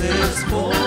clock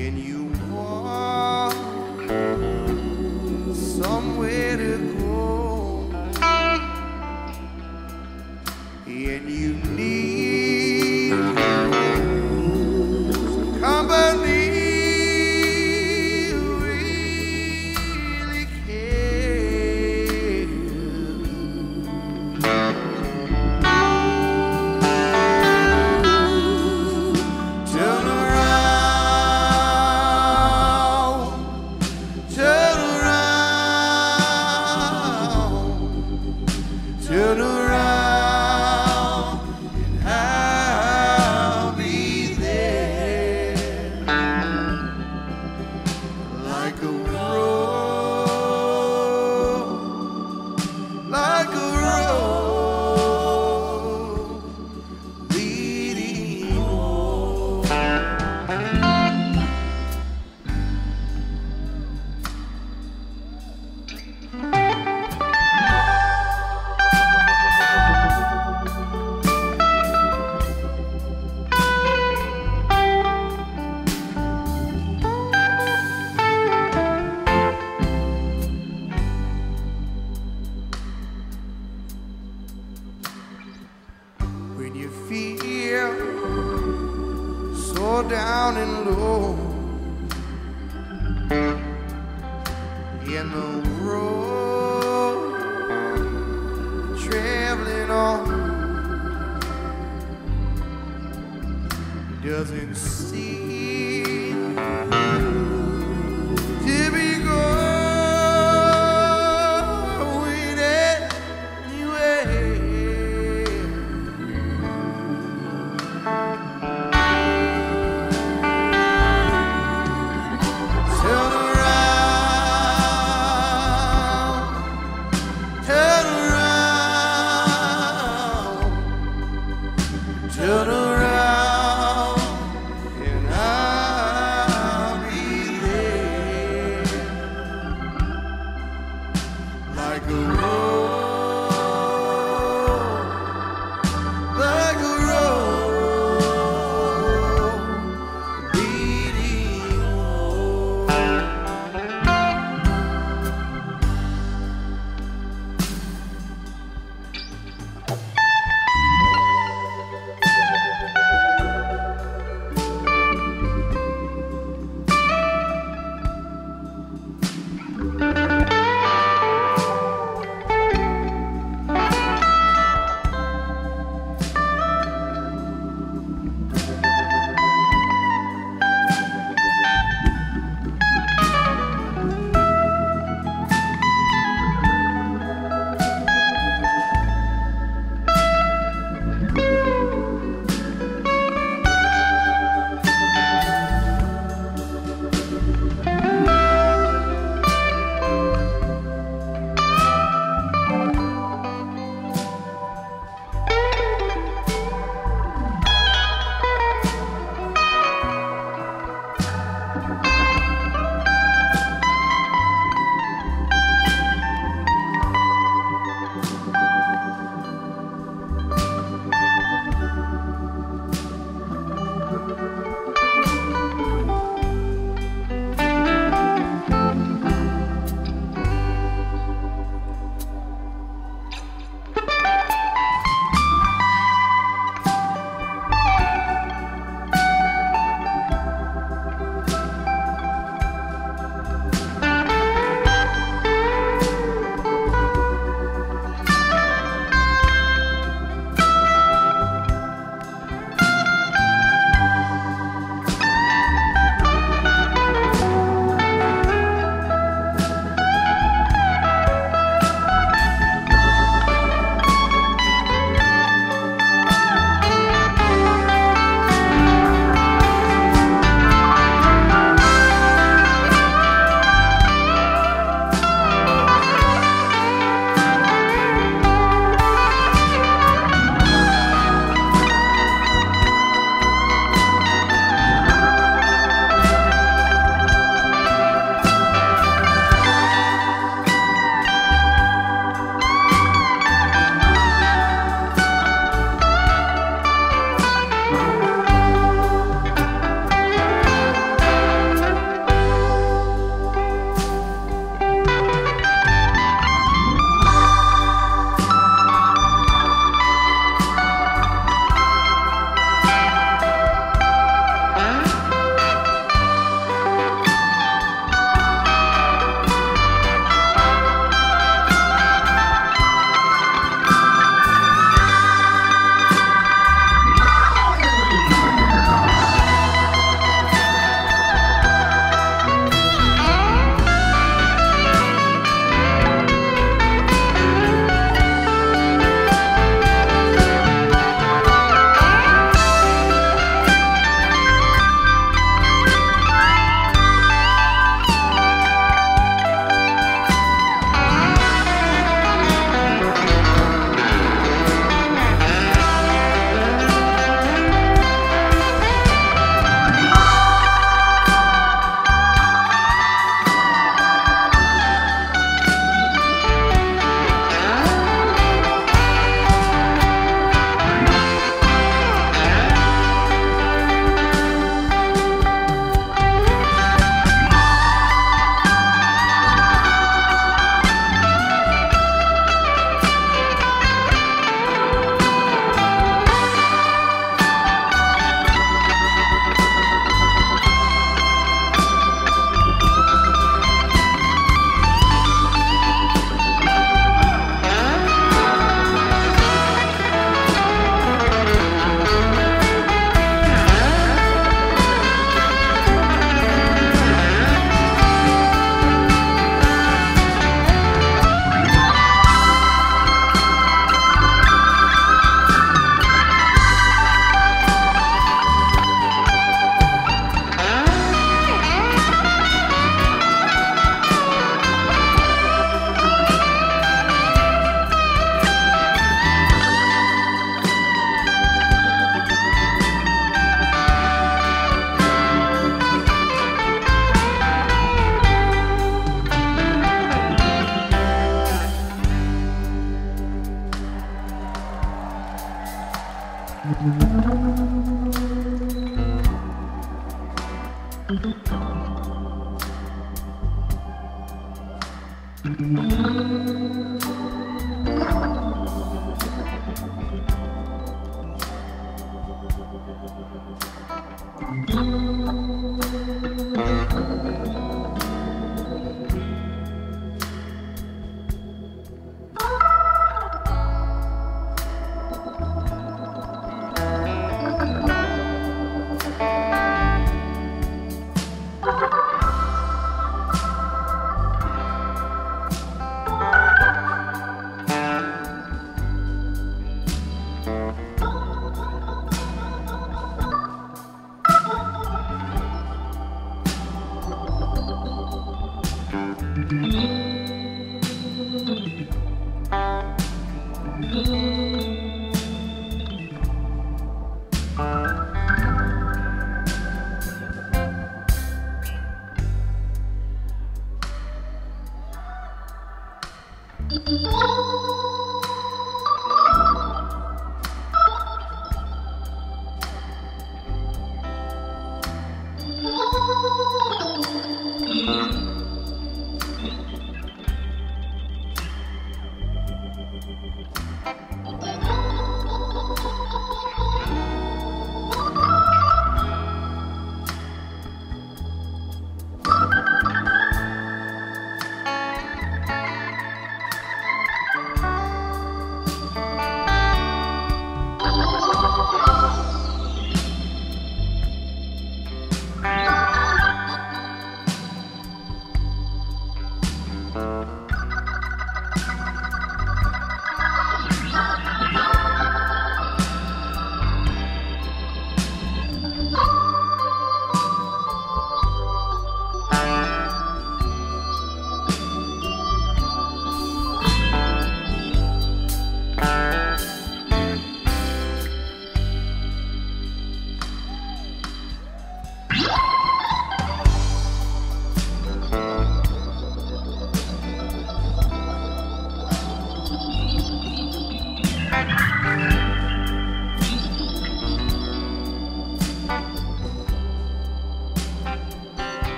and you want somewhere to go. And you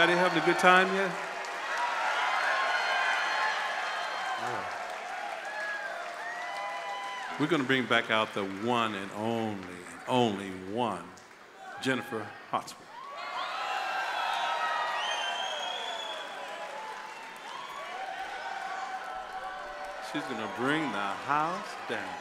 Everybody having a good time yet? We're going to bring back out the one and only, and only one, Jennifer Hartswick. She's going to bring the house down.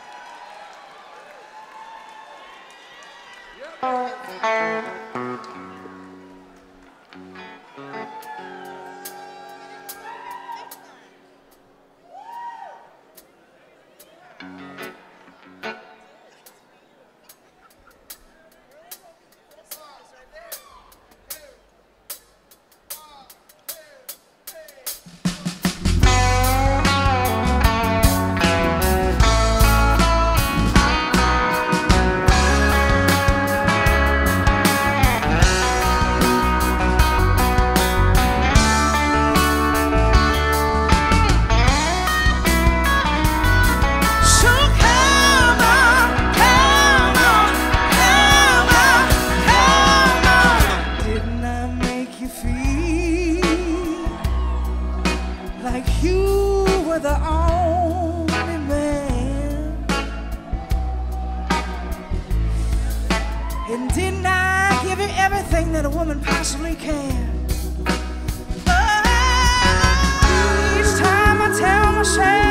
shame.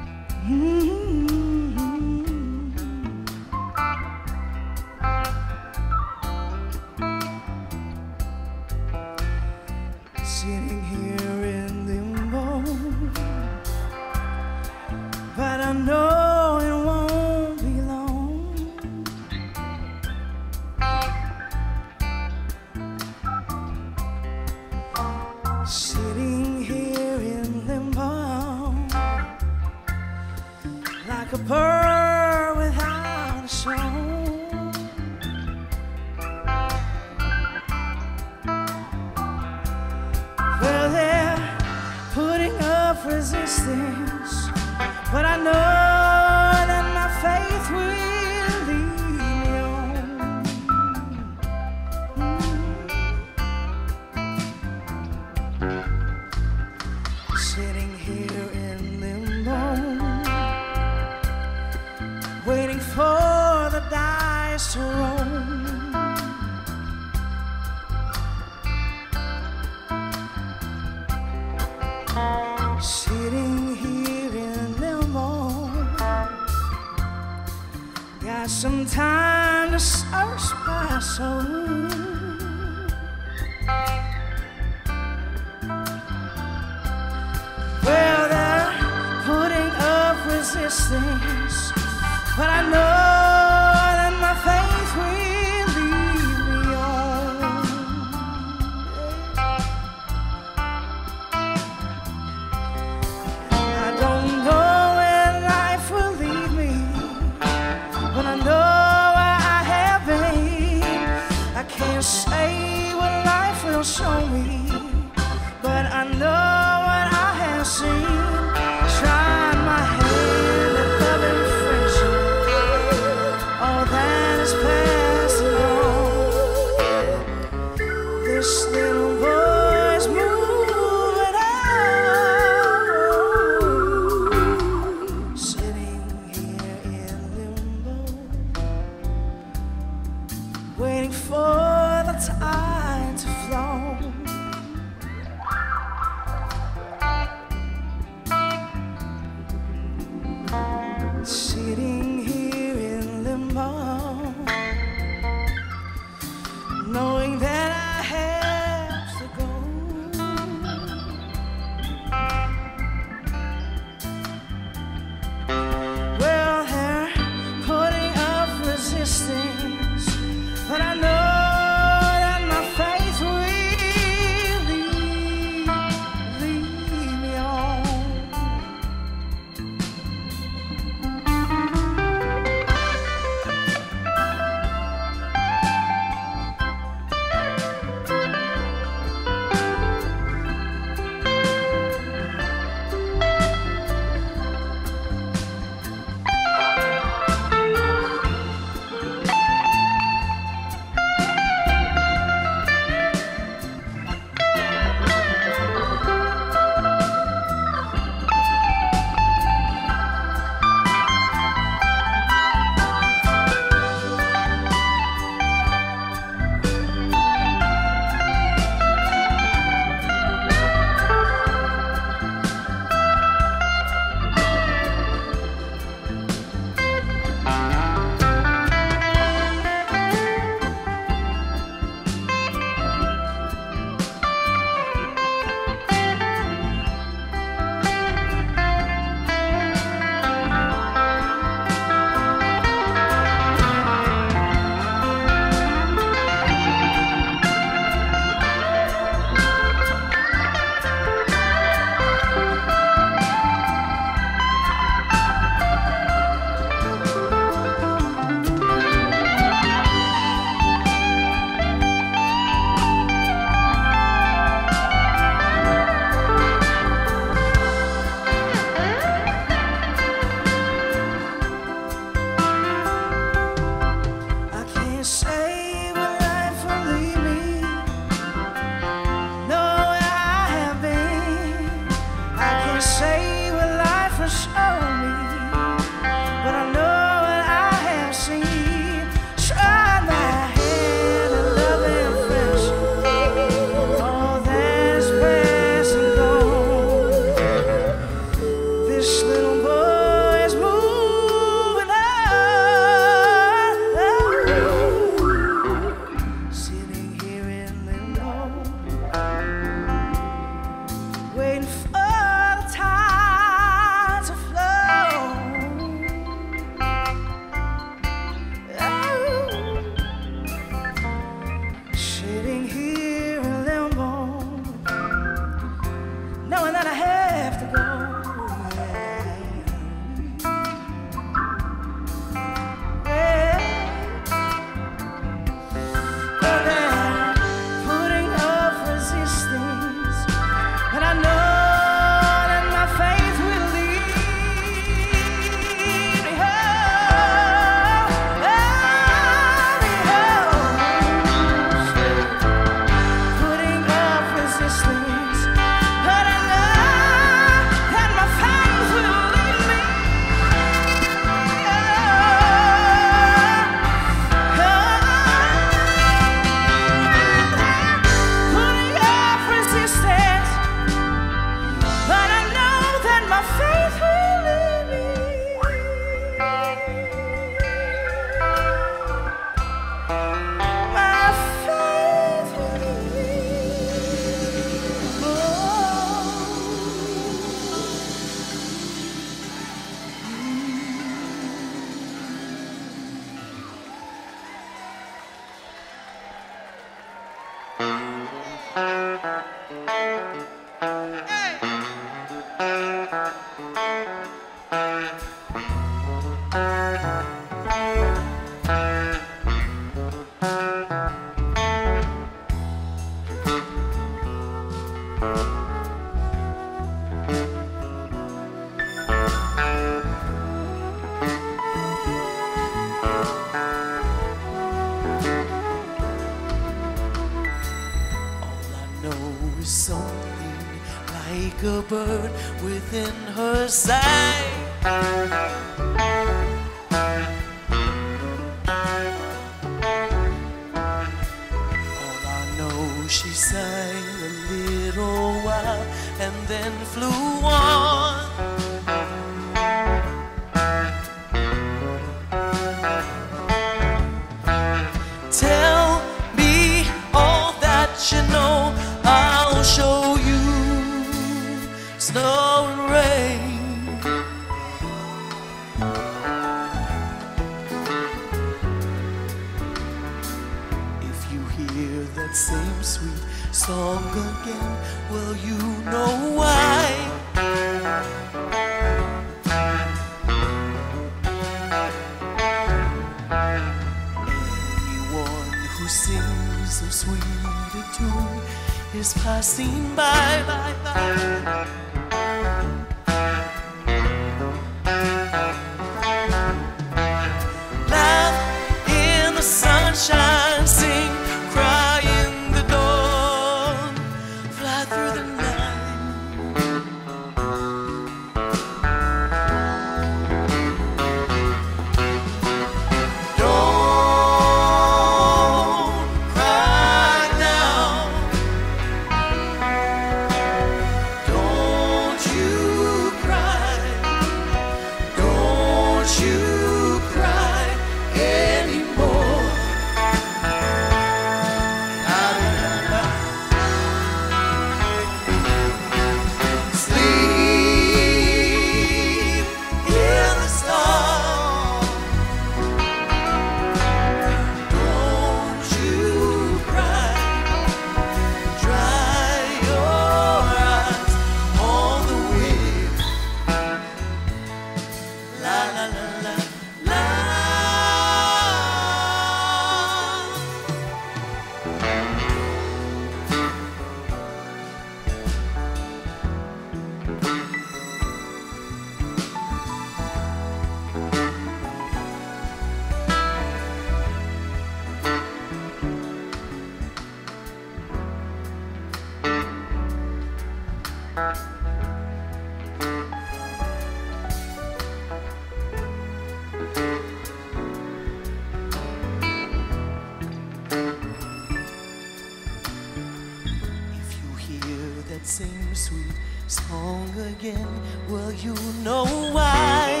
that same sweet song again. Well, you know why.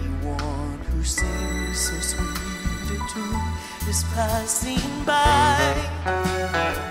Anyone who sings so sweet a tune is passing by.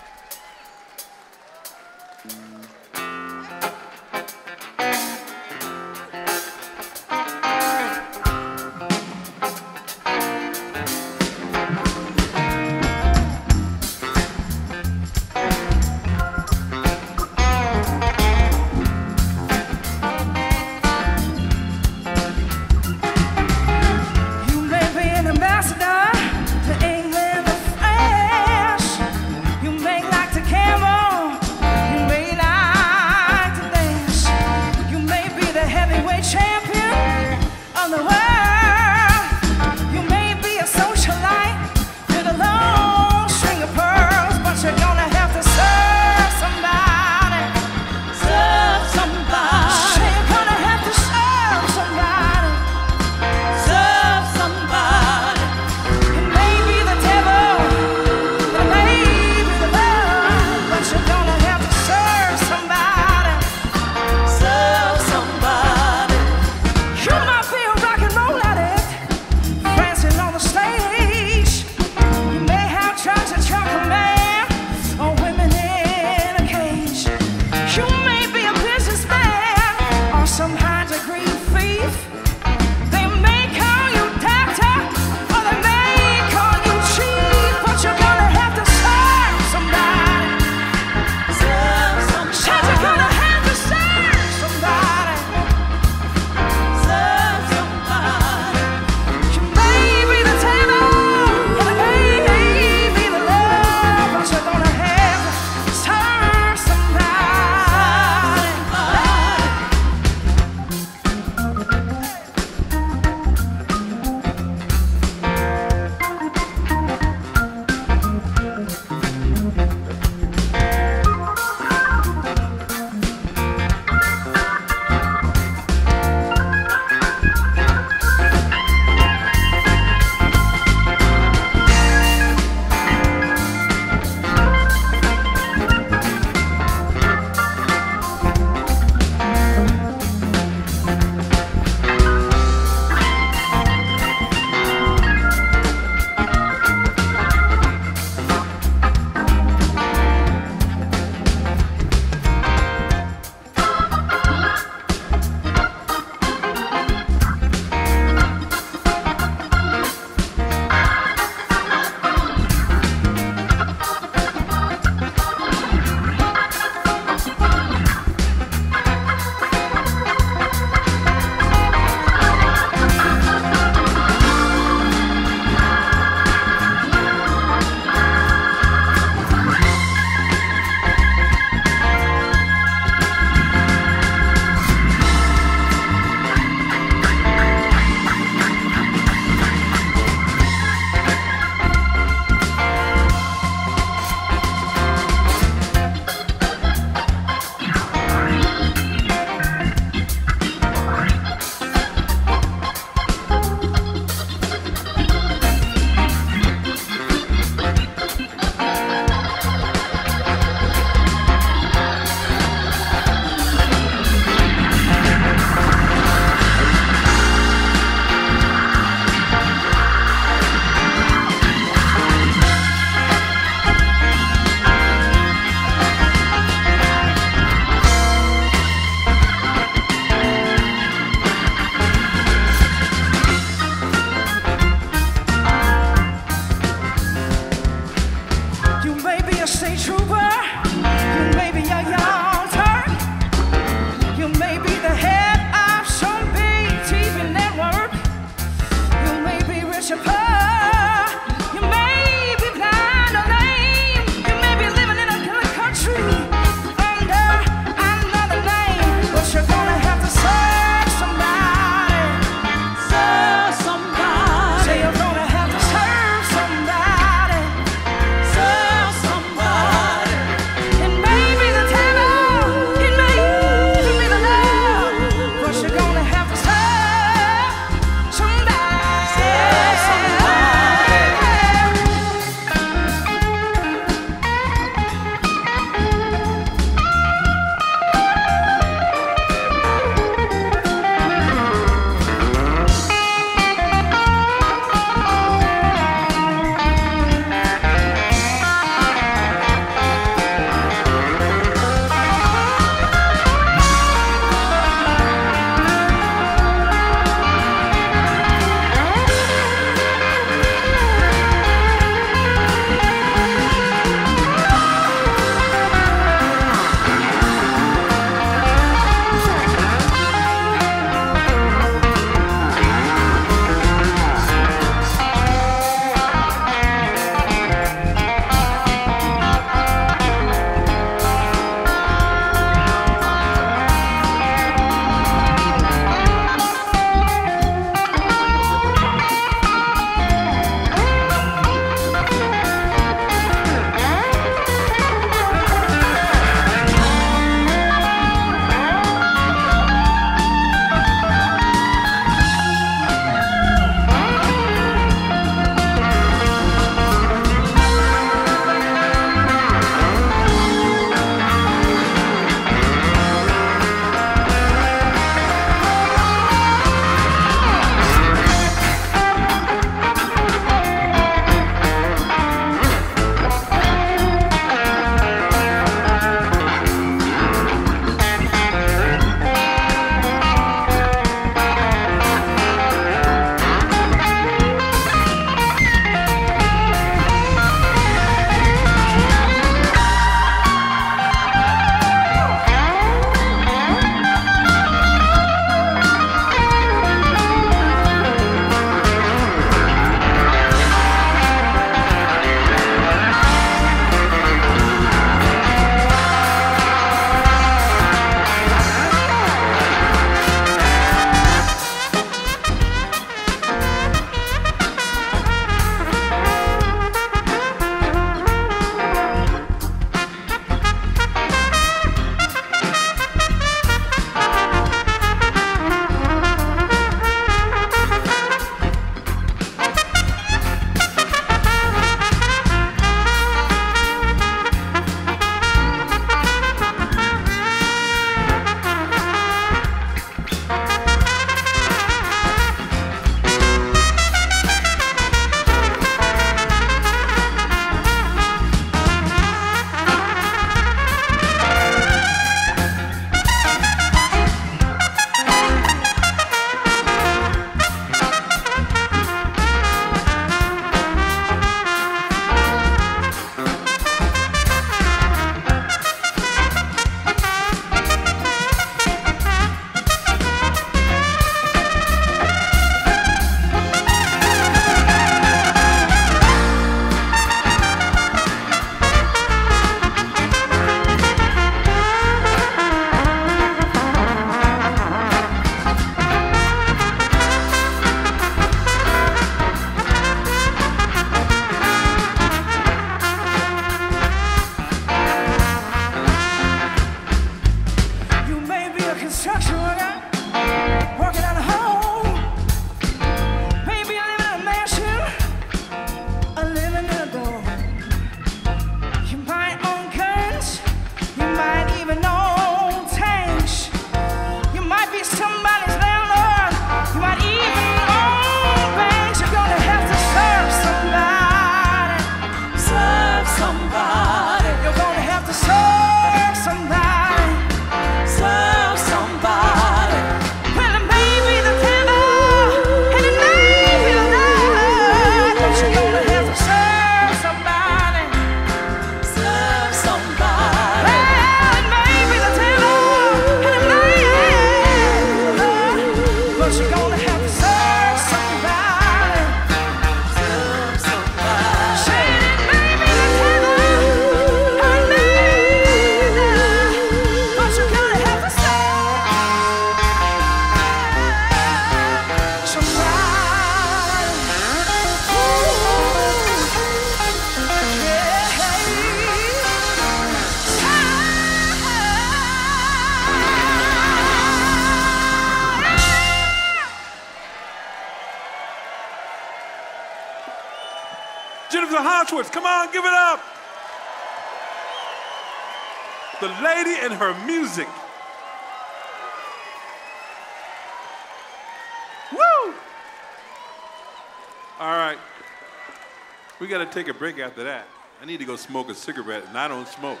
take a break after that. I need to go smoke a cigarette, and I don't smoke.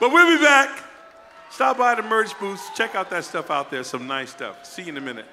But we'll be back. Stop by the merch booth. Check out that stuff out there. Some nice stuff. See you in a minute.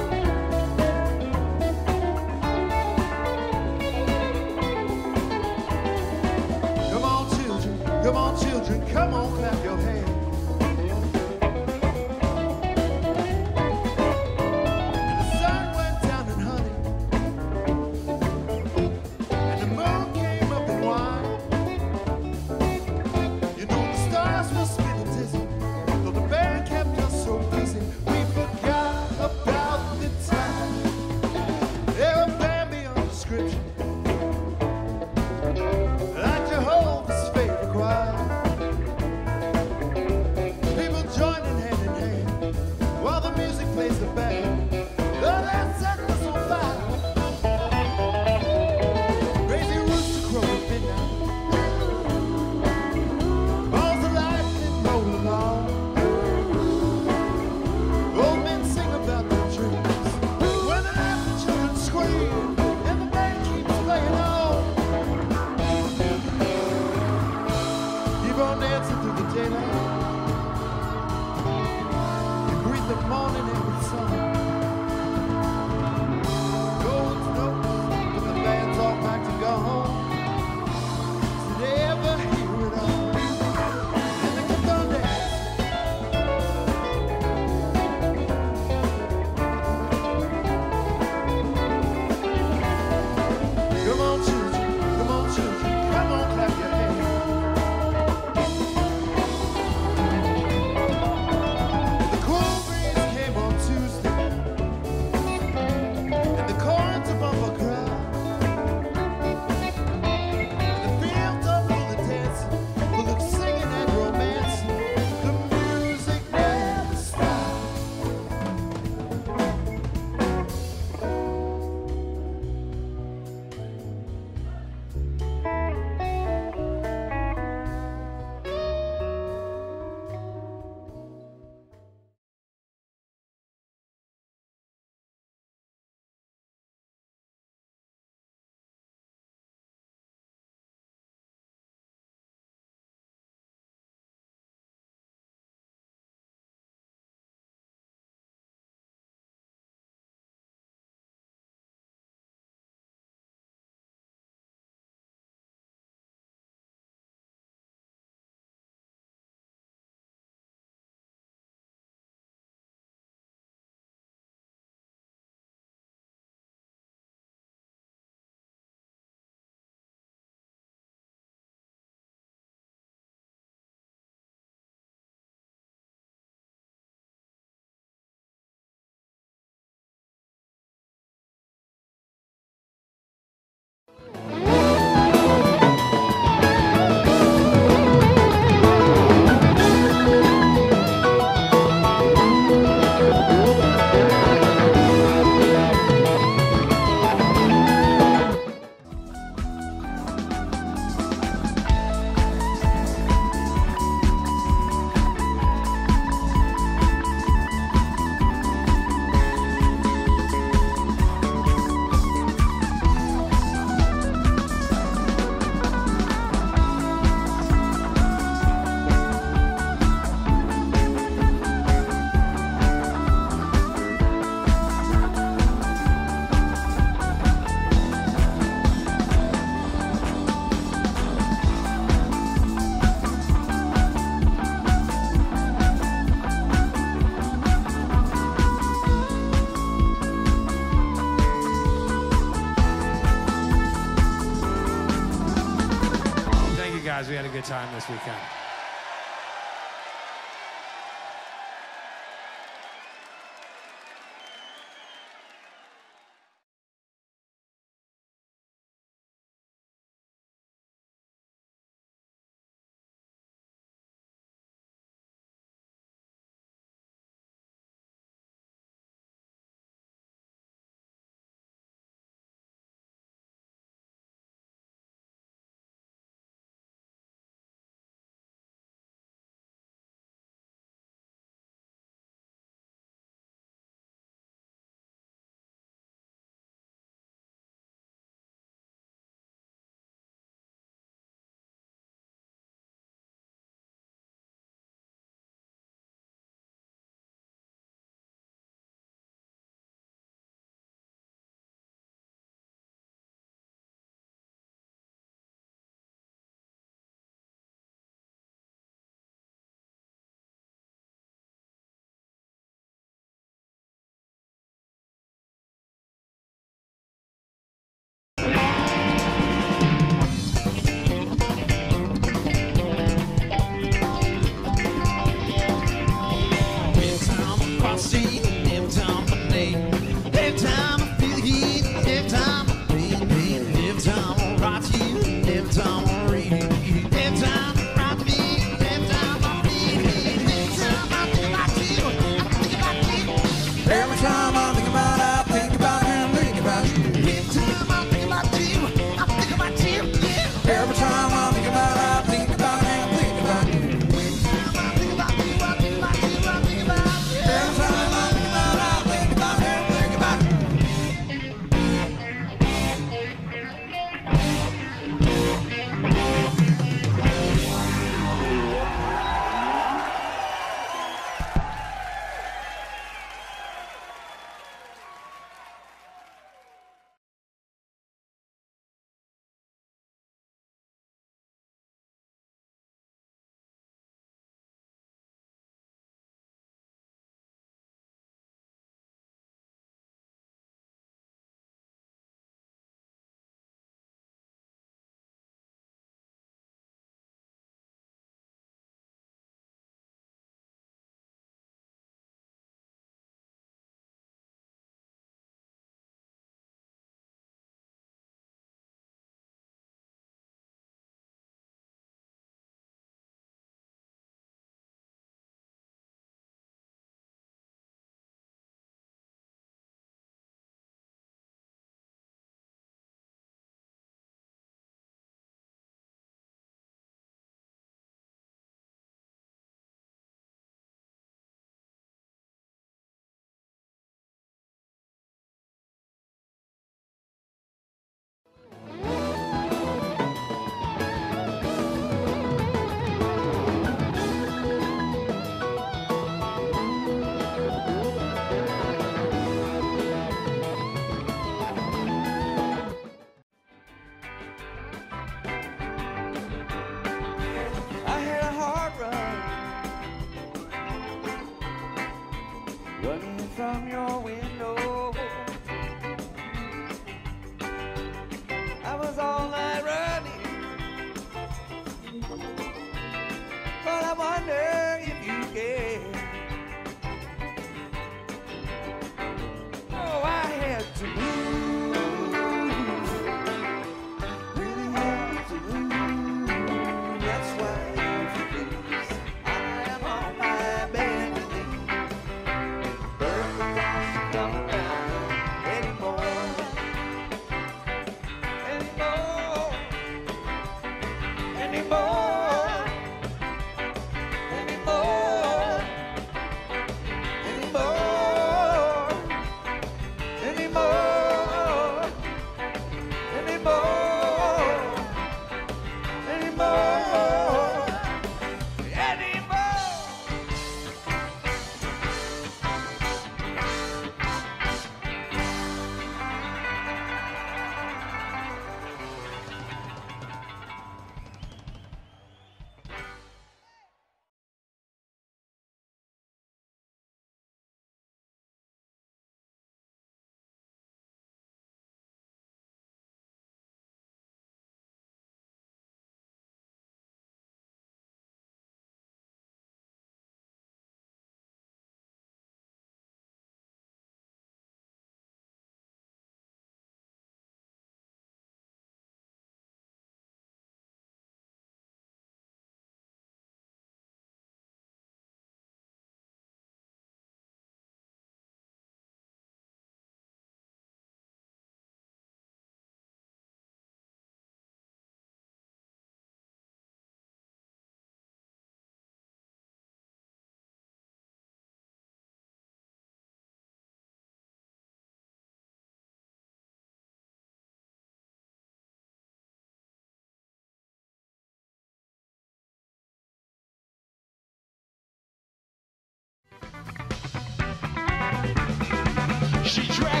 She drags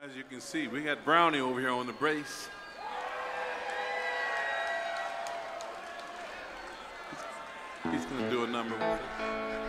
As you can see, we got Brownie over here on the brace. He's, going to do a number one.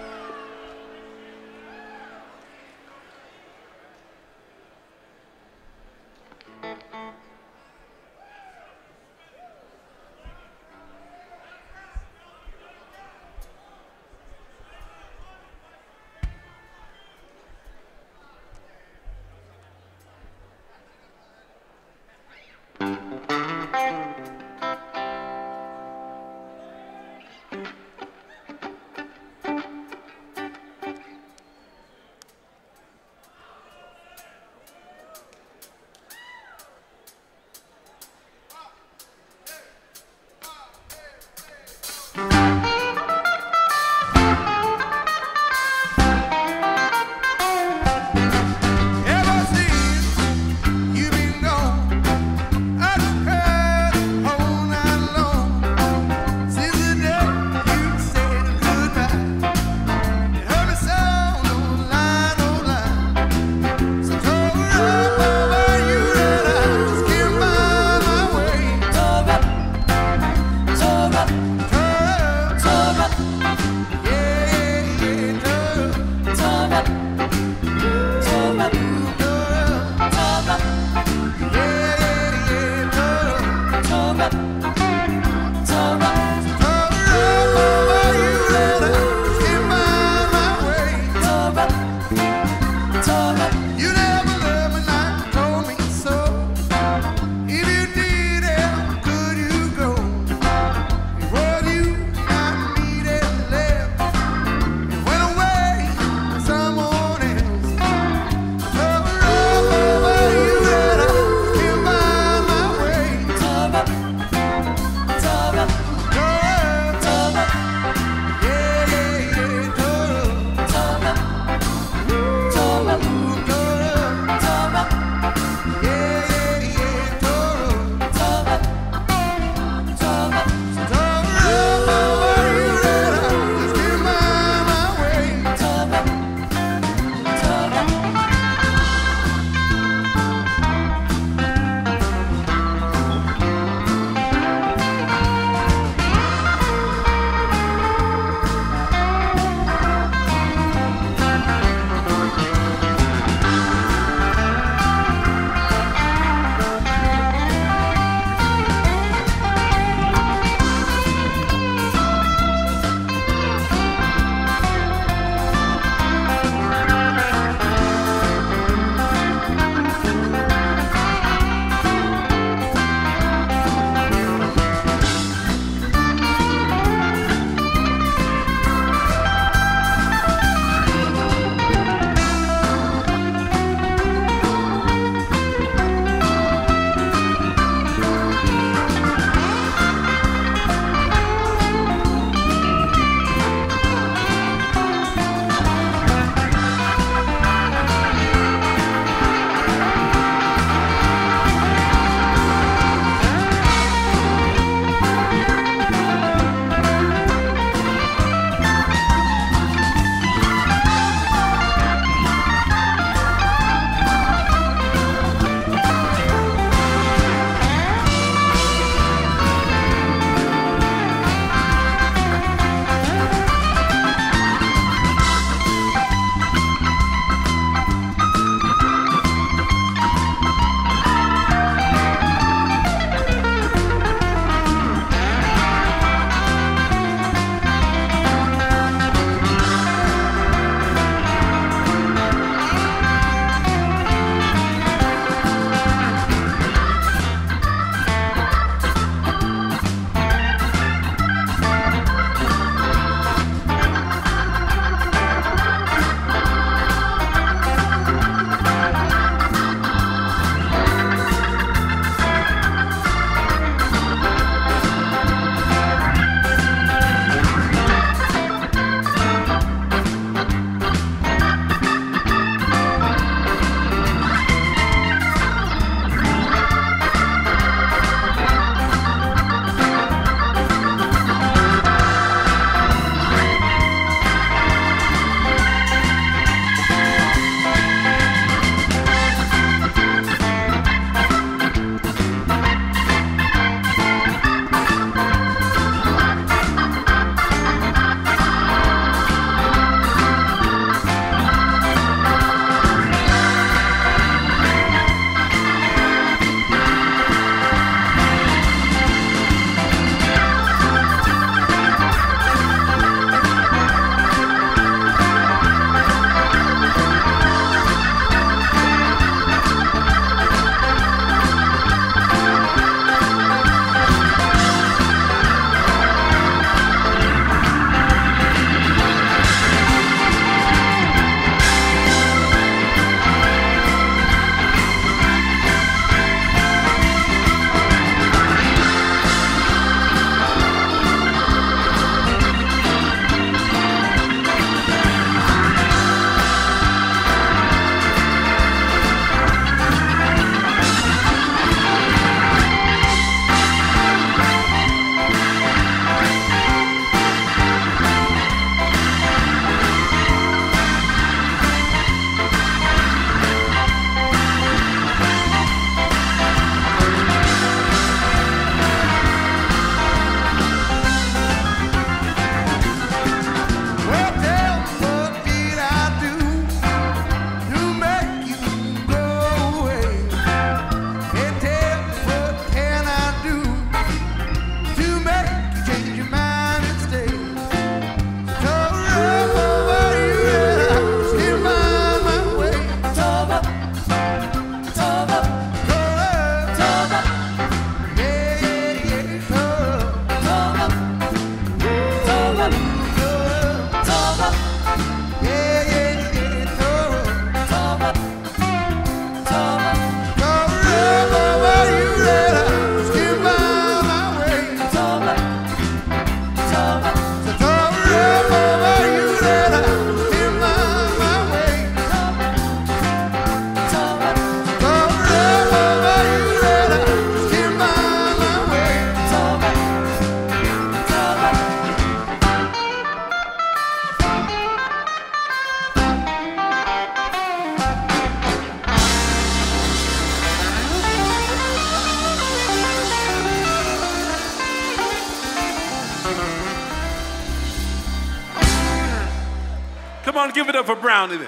Give it up for Brownie then.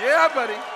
Yeah, buddy.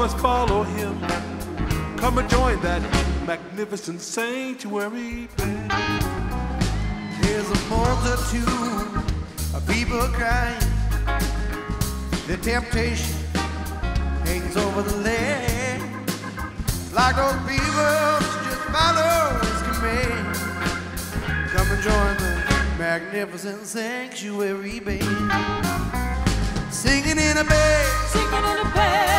must follow him. Come and join that magnificent sanctuary. band. There's a multitude of people crying. The temptation hangs over the land. Like those people, just follow his command. Come and join the magnificent sanctuary band. Singing in a bed. Singing in a bed.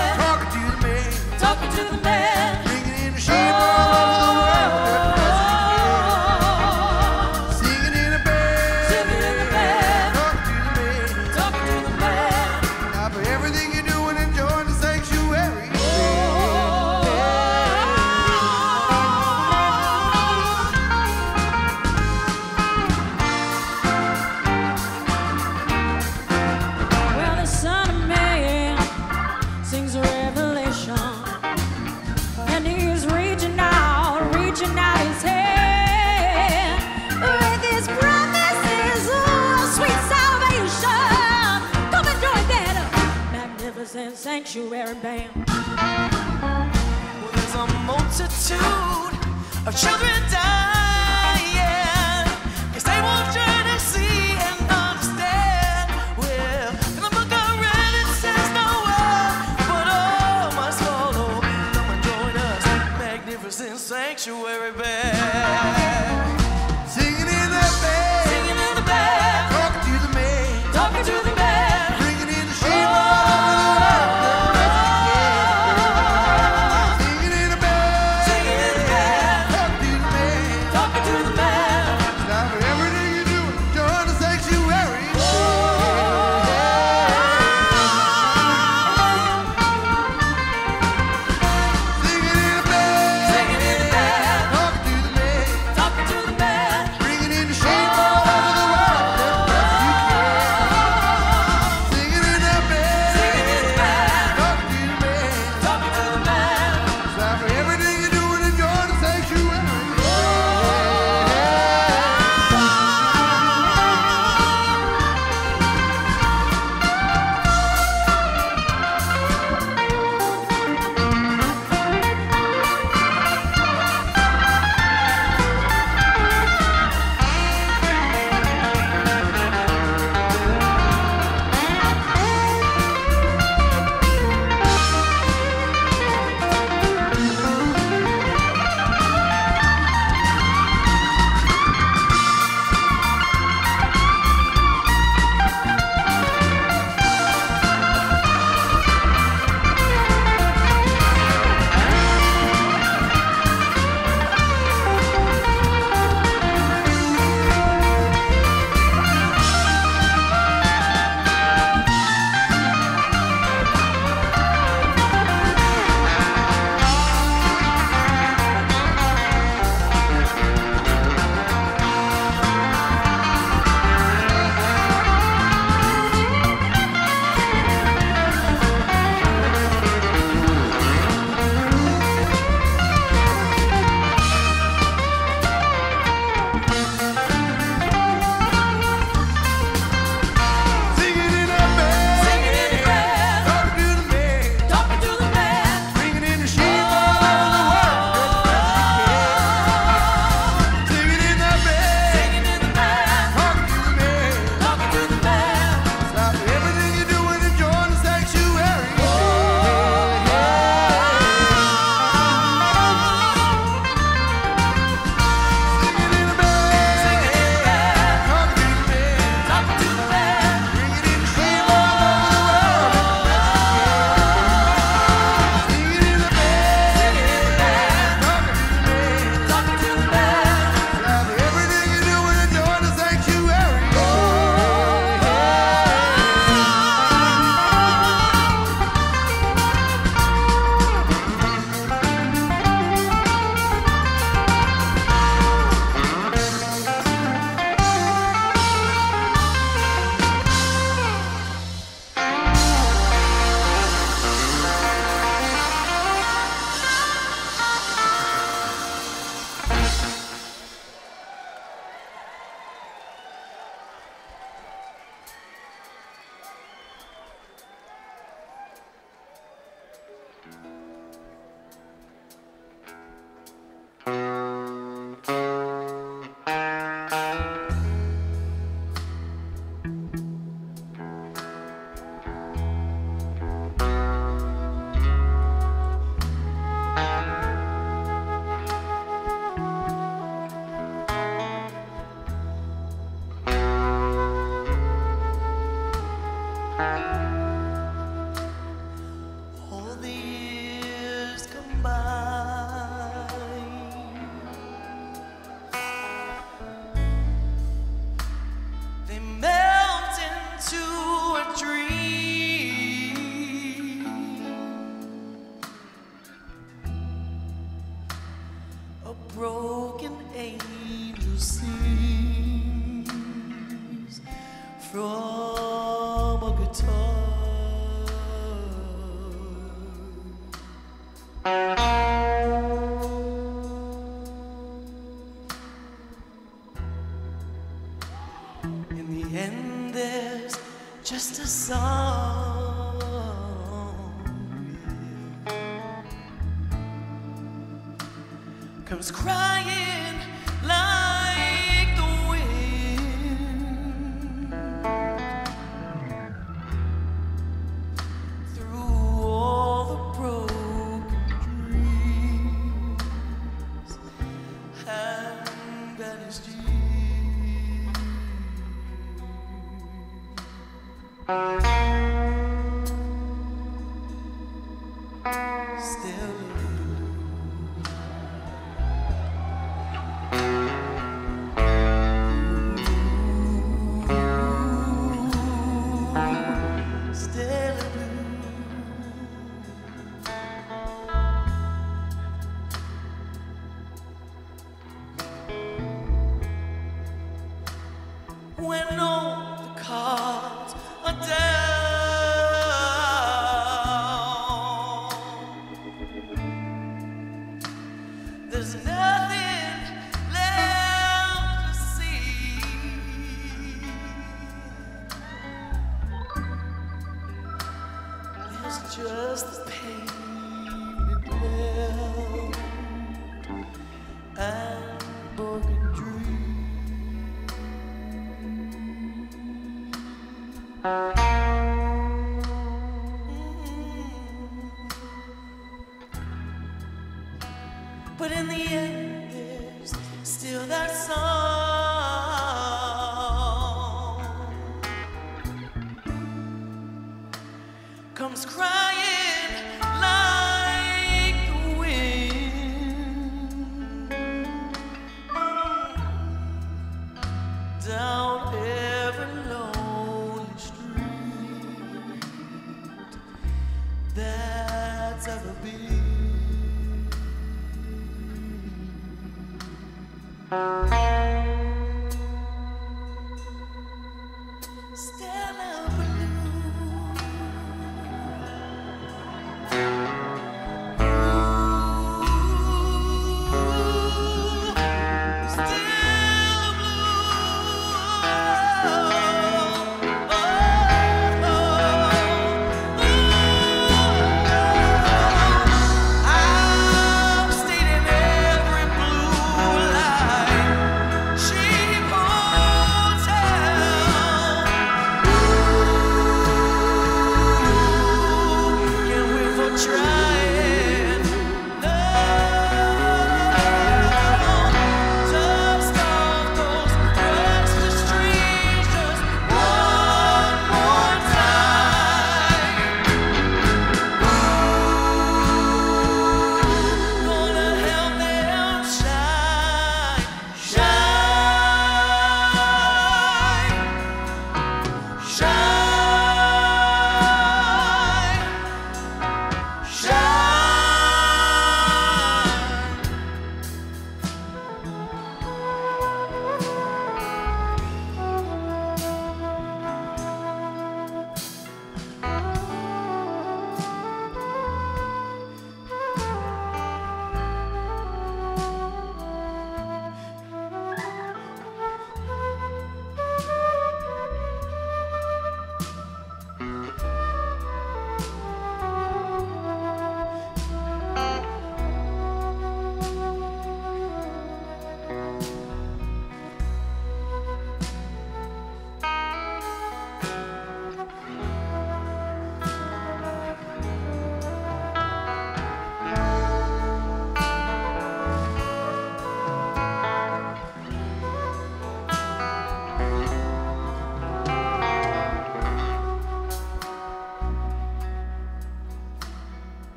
A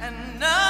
And nothing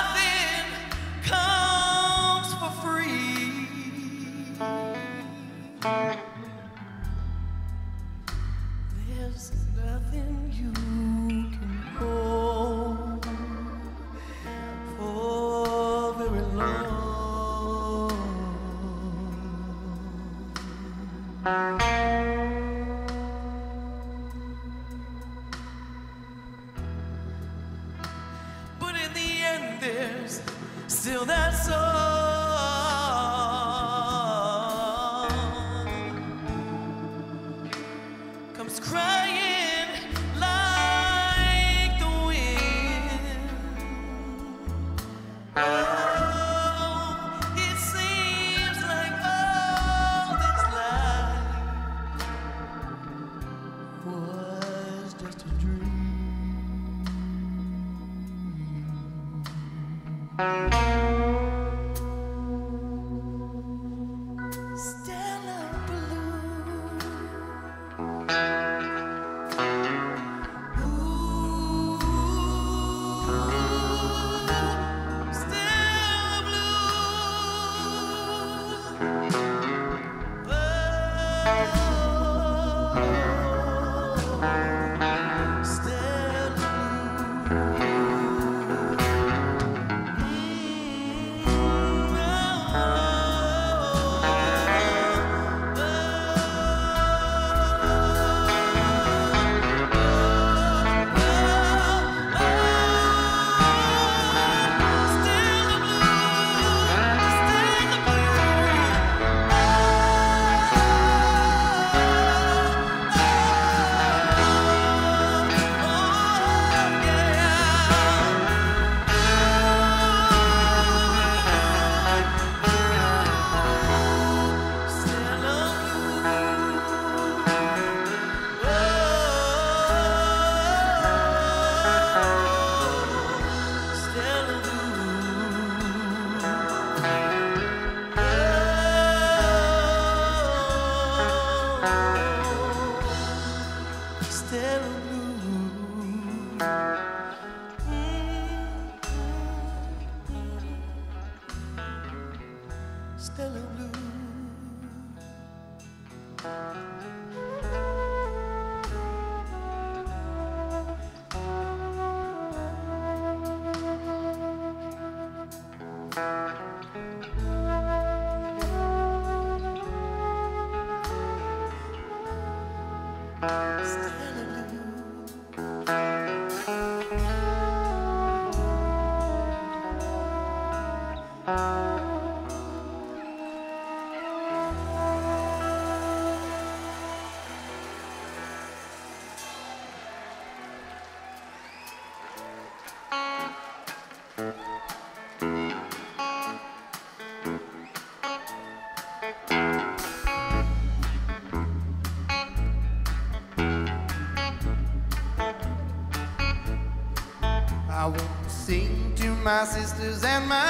my sisters and my